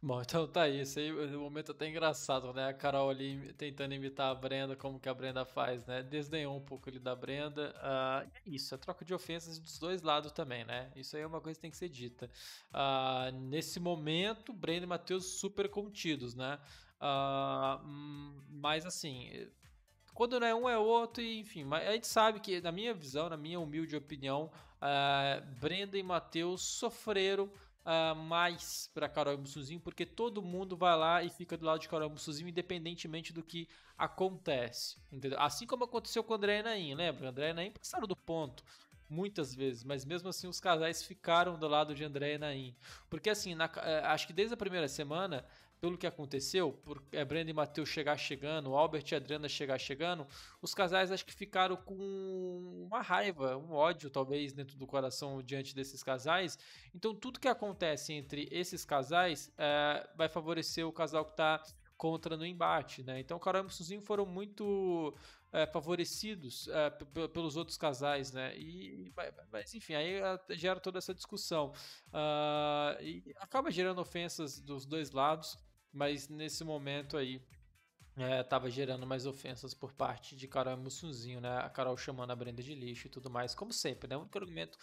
Bom, então tá aí. Esse aí, o momento até engraçado, né? A Carol ali tentando imitar a Brenda, como que a Brenda faz, né? Desdenhou um pouco ali da Brenda. Uh, é isso, é troca de ofensas dos dois lados também, né? Isso aí é uma coisa que tem que ser dita. Uh, nesse momento, Brenda e Matheus super contidos, né? Uh, mas assim, quando não é um é outro, e, enfim, mas a gente sabe que, na minha visão, na minha humilde opinião, uh, Brenda e Matheus sofreram uh, mais para Carol e Mussuzinho, porque todo mundo vai lá e fica do lado de Carol e Mussuzinho, independentemente do que acontece. Entendeu? Assim como aconteceu com o André Naim, lembra? André Naim passaram do ponto muitas vezes, mas mesmo assim os casais ficaram do lado de André e Naim. Porque assim, na, eh, acho que desde a primeira semana, pelo que aconteceu, por é, e Matheus chegar chegando, Albert e Adriana chegar chegando, os casais acho que ficaram com uma raiva, um ódio talvez dentro do coração diante desses casais. Então tudo que acontece entre esses casais é, vai favorecer o casal que está contra no embate, né? Então Carol e Mussuzinho foram muito é, favorecidos é, pelos outros casais, né? E, mas enfim, aí gera toda essa discussão. Uh, e acaba gerando ofensas dos dois lados, mas nesse momento aí é, tava gerando mais ofensas por parte de Carol Mussuzinho, né? A Carol chamando a Brenda de lixo e tudo mais, como sempre, né? O único argumento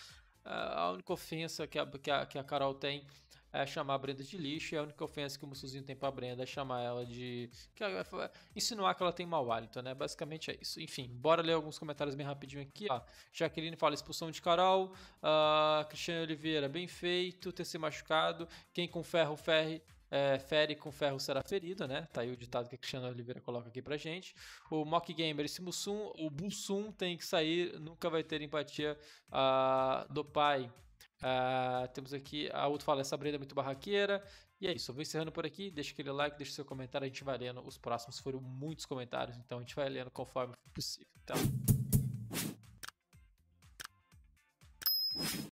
a única ofensa que a, que a, que a Carol tem é chamar a Brenda de lixo, e a única ofensa que o Mussuzinho tem pra Brenda é chamar ela de. Que é, é, insinuar que ela tem mau hálito, né? Basicamente é isso. Enfim, bora ler alguns comentários bem rapidinho aqui, ó. Jaqueline fala expulsão de Carol. Uh, Cristiano Oliveira, bem feito, ter se machucado. Quem com ferro, ferre. É, fere com ferro será ferido, né? Tá aí o ditado que a Cristiano Oliveira coloca aqui pra gente. O Mock Gamer, esse Mussum, o Bussum tem que sair, nunca vai ter empatia uh, do pai. Uh, temos aqui, a outro fala, essa Brenda é muito barraqueira. E é isso, eu vou encerrando por aqui. Deixa aquele like, deixa seu comentário, a gente vai lendo. Os próximos foram muitos comentários, então a gente vai lendo conforme for possível. Então.